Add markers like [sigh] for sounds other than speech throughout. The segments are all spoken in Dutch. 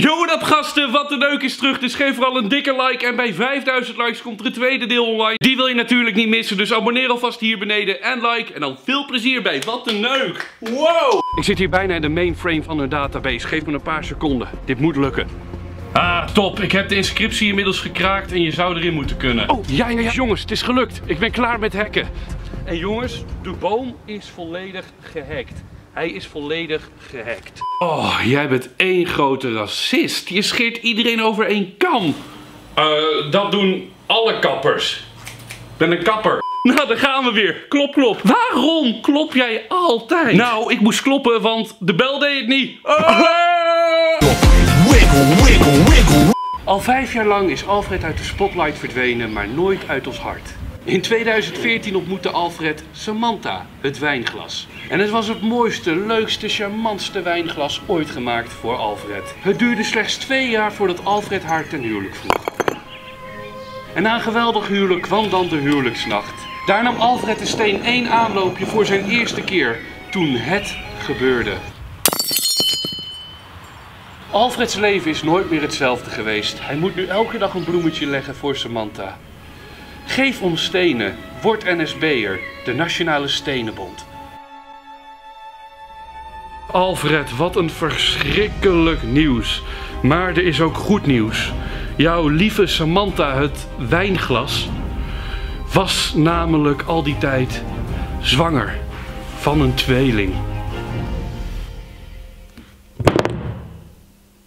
Yo, dat gasten, wat een leuk is terug. Dus geef vooral een dikke like. En bij 5000 likes komt er een tweede deel online. Die wil je natuurlijk niet missen. Dus abonneer alvast hier beneden en like. En dan veel plezier bij Wat een Neuk. Wow! Ik zit hier bijna in de mainframe van hun database. Geef me een paar seconden. Dit moet lukken. Ah, top. Ik heb de inscriptie inmiddels gekraakt en je zou erin moeten kunnen. Oh, ja, ja, ja. Jongens, het is gelukt. Ik ben klaar met hacken. En jongens, de boom is volledig gehackt. Hij is volledig gehackt. Oh, jij bent één grote racist. Je scheert iedereen over één kam. Eh, dat doen alle kappers. Ik ben een kapper. Nou, daar gaan we weer. Klop, klop. Waarom klop jij altijd? Nou, ik moest kloppen, want de bel deed het niet. Ah! Wiggle, wiggle, wiggle. Al vijf jaar lang is Alfred uit de spotlight verdwenen, maar nooit uit ons hart. In 2014 ontmoette Alfred Samantha, het wijnglas. En het was het mooiste, leukste, charmantste wijnglas ooit gemaakt voor Alfred. Het duurde slechts twee jaar voordat Alfred haar ten huwelijk vroeg. En na een geweldig huwelijk kwam dan de huwelijksnacht. Daar nam Alfred de steen één aanloopje voor zijn eerste keer, toen het gebeurde. Alfreds leven is nooit meer hetzelfde geweest. Hij moet nu elke dag een bloemetje leggen voor Samantha. Geef om stenen, word NSB'er, de Nationale Stenenbond. Alfred, wat een verschrikkelijk nieuws. Maar er is ook goed nieuws. Jouw lieve Samantha, het wijnglas, was namelijk al die tijd zwanger van een tweeling.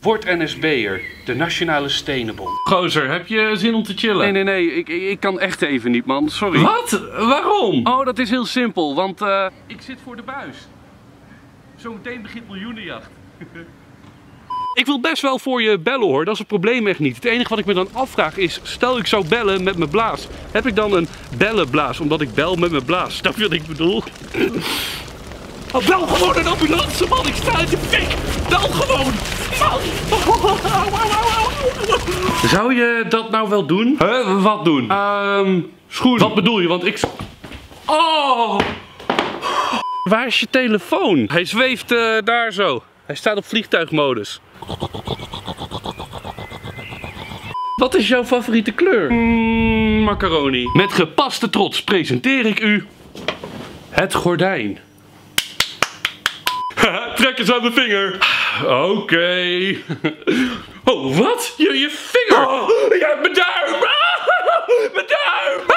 Word NSB'er, de Nationale Stenenbond. Gozer, heb je zin om te chillen? Nee, nee, nee, ik, ik kan echt even niet, man. Sorry. Wat? Waarom? Oh, dat is heel simpel, want eh, ik zit voor de buis. Zometeen begint miljoenenjacht. [laughs] Ik wil best wel voor je bellen hoor, dat is het probleem echt niet. Het enige wat ik me dan afvraag is, stel ik zou bellen met mijn blaas. Heb ik dan een bellenblaas, omdat ik bel met mijn blaas? Snap je wat ik bedoel? Oh, bel gewoon een ambulance man, ik sta in de fik. Bel gewoon. Zou je dat nou wel doen? Huh? Wat doen? Ehm, schoen. Wat bedoel je? Want ik... Oh! Waar is je telefoon? Hij zweeft eh, daar zo. Hij staat op vliegtuigmodus. Wat is jouw favoriete kleur? Mm, macaroni. Met gepaste trots presenteer ik u het gordijn. [laughs] Trek eens aan mijn vinger. Oké. [laughs] Oh, wat? Je, je vinger? Oh, ja, mijn duim. [laughs] mijn duim.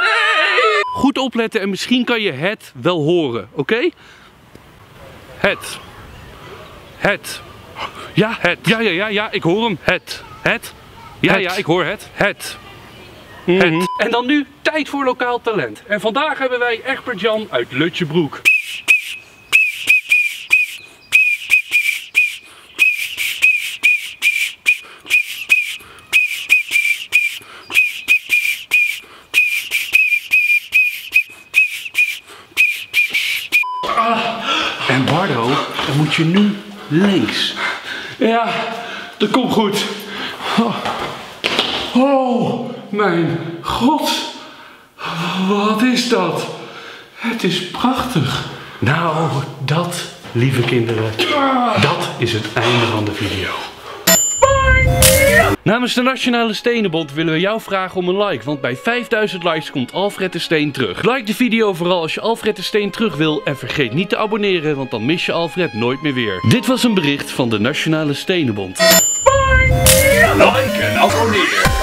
nee. Goed opletten en misschien kan je het wel horen, oké? Het. Het. Ja, het. Ja, ja, ja, ja, ik hoor hem. Het. Het. Ja, ja, ik hoor het. Het. Het. En dan nu tijd voor lokaal talent. En vandaag hebben wij Egbert Jan uit Lutjebroek. En Bardo, dan moet je nu links. Ja, dat komt goed. Oh, oh mijn god. Wat is dat? Het is prachtig. Nou, dat, lieve kinderen, dat is het einde van de video. Namens de Nationale Stenenbond willen we jou vragen om een like, want bij 5000 likes komt Alfred de Steen terug. Like de video vooral als je Alfred de Steen terug wil en vergeet niet te abonneren, want dan mis je Alfred nooit meer weer. Dit was een bericht van de Nationale Stenenbond. Like en abonneer.